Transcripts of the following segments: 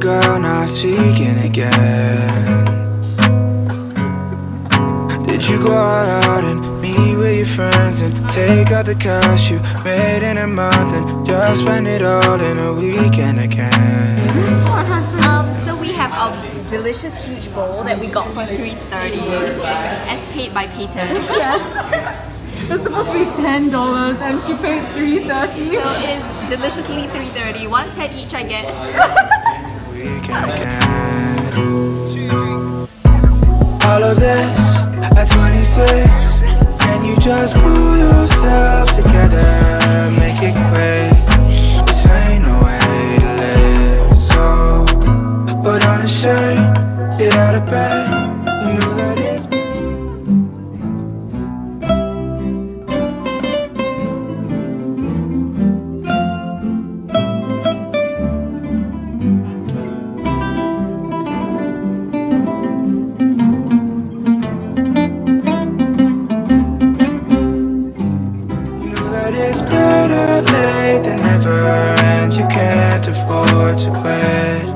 girl not speaking again? Did you go all out and meet with your friends and take out the cash you made in a month and just spend it all in a weekend again? Um, so we have a delicious huge bowl that we got for 3.30 as paid by Peyton. Yes. It's supposed to be ten dollars and she paid three thirty. So it is deliciously 3.30, one ten each I guess. weekend again. All of this at 26. Can you just pull yourself together? Make it quick. This ain't no way to live. So put on a shirt, get out of bed. You know that that it's better late than never, and you can't afford to quit.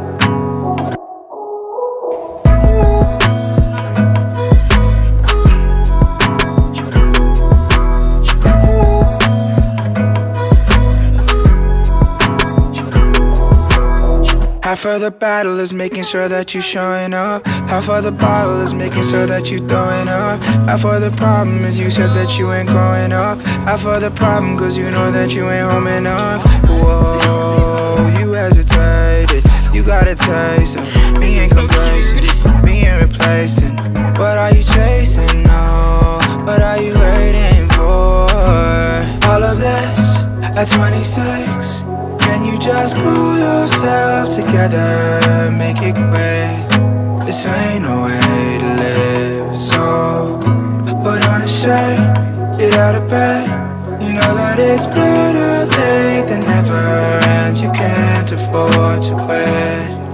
Half of the battle is making sure that you showing up. Half of the bottle is making sure that you throwing up. Half of the problem is you said that you ain't growing up. Half of the problem cause you know that you ain't home enough. Whoa, you hesitated. You got a taste of me ain't complacent. Me ain't replacing. What are you chasing? No, what are you waiting for? All of this at 26. Can you just pull yourself together? Make it quick. This ain't no way to live. So put on a shirt, get out of bed. You know that it's better late than never, and you can't afford to quit.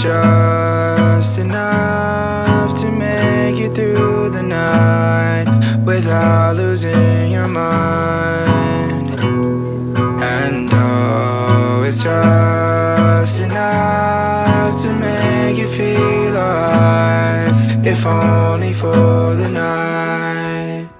Just enough to make you through the night without losing your mind. And oh, it's just enough to make you feel alright, if only for the night.